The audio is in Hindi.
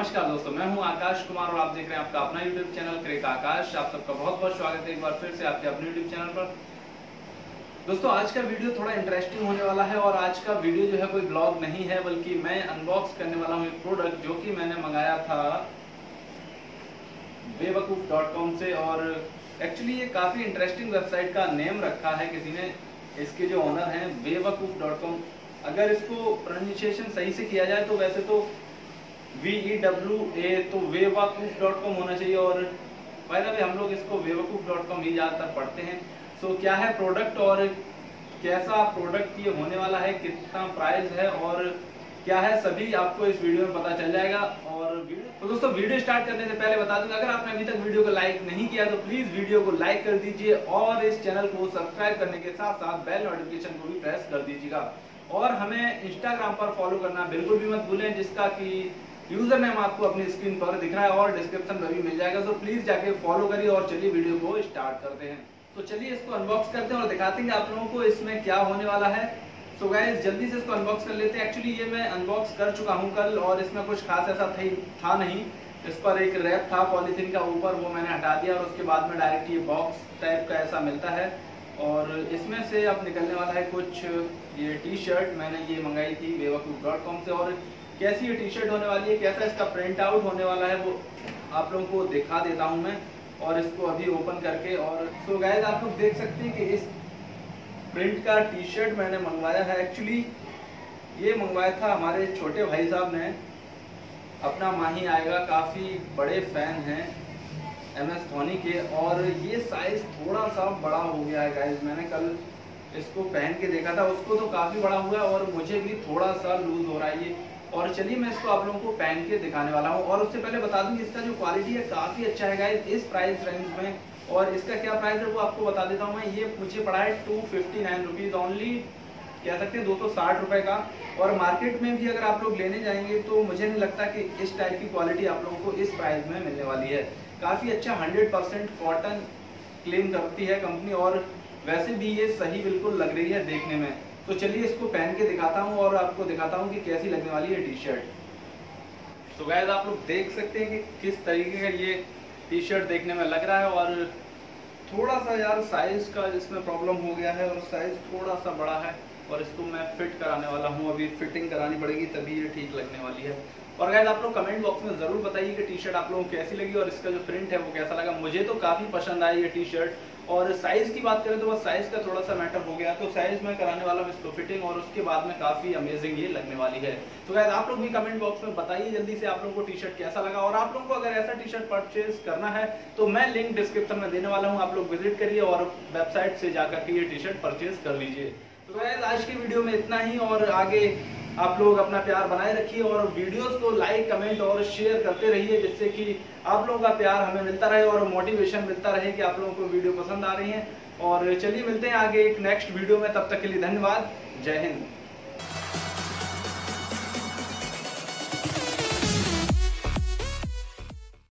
नमस्कार दोस्तों, मैं हूँ आकाश कुमार और आप देख रहे हैं आपका अपना YouTube चैनल क्रेक आकाश। आप सबका बहुत बहुत स्वागत है एक बार फिर से आपके अपने YouTube चैनल पर। दोस्तों, आज का वीडियो थोड़ा इंटरेस्टिंग होने वाला है और आज का वीडियो जो है कोई ब्लॉग नहीं है, बल्कि मैं अनबॉक्स करने वाला हूँ एक प्रोडक्ट जो कि मैंने मंगाया था बेवकूफ़ से और एक्चुअली ये काफ़ी इंटरेस्टिंग वेबसाइट का नेम रखा है किसी ने। इसके जो ऑनर हैं बेवकूफ़ अगर इसको प्रोनाउंसिएशन सही से किया जाए तो वैसे तो वी ई डब्ल्यू ए तो वेवाकूफ डॉट कॉम होना चाहिए और फ़ायदा भी हम लोग इसको वेवकूफ डॉट कॉम ही ज़्यादातर पढ़ते हैं। सो so, क्या है प्रोडक्ट और कैसा प्रोडक्ट ये होने वाला है कितना प्राइस है और क्या है सभी आपको इस वीडियो में पता चल जाएगा। और तो दोस्तों वीडियो स्टार्ट करने से पहले बता दूँगा अगर आपने अभी तक वीडियो को लाइक नहीं किया तो प्लीज़ वीडियो को लाइक कर दीजिए और इस चैनल को सब्सक्राइब करने के साथ साथ बेल नोटिफिकेशन को भी प्रेस कर दीजिएगा। और हमें इंस्टाग्राम पर फॉलो करना बिल्कुल भी मत भूलें जिसका कि यूज़र नेम आपको अपनी स्क्रीन पर दिख रहा है और डिस्क्रिप्शन में भी मिल जाएगा तो प्लीज़ जाके फॉलो करिए और चलिए वीडियो को स्टार्ट करते हैं। तो चलिए इसको अनबॉक्स करते हैं और दिखाते हैं आप लोगों को इसमें क्या होने वाला है। सो so गाइस जल्दी से इसको अनबॉक्स कर लेते हैं। एक्चुअली ये मैं अनबॉक्स कर चुका हूँ कल और इसमें कुछ खास ऐसा था नहीं। इस पर एक रैप था पॉलीथीन का ऊपर वो मैंने हटा दिया और उसके बाद में डायरेक्ट ये बॉक्स टाइप का ऐसा मिलता है। और इसमें से अब निकलने वाला है कुछ, ये टी शर्ट मैंने ये मंगाई थी बेवकूफ़ से और कैसी ये टी शर्ट होने वाली है, कैसा इसका प्रिंट आउट होने वाला है, वो आप लोगों को दिखा देता हूँ मैं, और इसको अभी ओपन करके, और सो गाइस आप लोग देख सकते हैं कि इस प्रिंट का टी शर्ट मैंने मंगवाया है। एक्चुअली ये मंगवाया था हमारे छोटे भाई साहब ने। अपना माही आएगा, काफ़ी बड़े फ़ैन हैं एम एस धोनी के, और ये साइज़ थोड़ा सा बड़ा हो गया है गाइज़ मैंने कल इसको पहन के देखा था, उसको तो काफ़ी बड़ा हुआ है, और मुझे भी थोड़ा सा लूज हो रहा है ये। और चलिए मैं इसको आप लोगों को पहन के दिखाने वाला हूँ। और उससे पहले बता दूँ कि इसका जो क्वालिटी है काफ़ी अच्छा है गाइस इस प्राइस रेंज में। और इसका क्या प्राइस है वो आपको बता देता हूँ मैं। ये मुझे पड़ा है two fifty nine rupees only कह सकते हैं दो सौ साठ रुपए का। और मार्केट में भी अगर आप लोग लेने जाएँगे तो मुझे नहीं लगता कि इस टाइप की क्वालिटी आप लोगों को इस प्राइस में मिलने वाली है। काफ़ी अच्छा हंड्रेड परसेंट कॉटन क्लेम करती है कंपनी और वैसे भी ये सही बिल्कुल लग रही है देखने में। तो चलिए इसको पहन के दिखाता हूँ और आपको दिखाता हूँ कि कैसी लगने वाली है टी शर्ट तो गैज आप लोग देख सकते हैं कि किस तरीके का ये टी शर्ट देखने में लग रहा है और थोड़ा सा यार साइज़ का इसमें प्रॉब्लम हो गया है और साइज़ थोड़ा सा बड़ा है और इसको मैं फिट कराने वाला हूँ। अभी फिटिंग करानी पड़ेगी तभी ये ठीक लगने वाली है। और गैस आप लोग कमेंट बॉक्स में ज़रूर बताइए कि टी शर्ट आप लोगों को कैसी लगी और इसका जो प्रिंट है वो कैसा लगा। मुझे तो काफ़ी पसंद आया ये टी शर्ट और साइज़ की बात करें तो बस साइज़ का थोड़ा सा मैटर हो गया। तो साइज़ में कराने वाला हूँ इसको फिटिंग और उसके बाद में काफ़ी अमेजिंग ये लगने वाली है। तो गैस आप लोग भी कमेंट बॉक्स में बताइए जल्दी से आप लोगों को टी शर्ट कैसा लगा। और आप लोगों को अगर ऐसा टी शर्ट परचेज करना है तो मैं लिंक डिस्क्रिप्शन में देने वाला हूँ। आप लोग विज़िट करिए और वेबसाइट से जाकर के ये टी शर्ट परचेज कर लीजिए। तो आज की वीडियो में इतना ही और आगे आप लोग अपना प्यार बनाए रखिए और वीडियोस को लाइक कमेंट और शेयर करते रहिए जिससे कि आप लोगों का प्यार हमें मिलता रहे और मोटिवेशन मिलता रहे कि आप लोगों को वीडियो पसंद आ रही है। और चलिए मिलते हैं आगे एक नेक्स्ट वीडियो में, तब तक के लिए धन्यवाद। जय हिंद।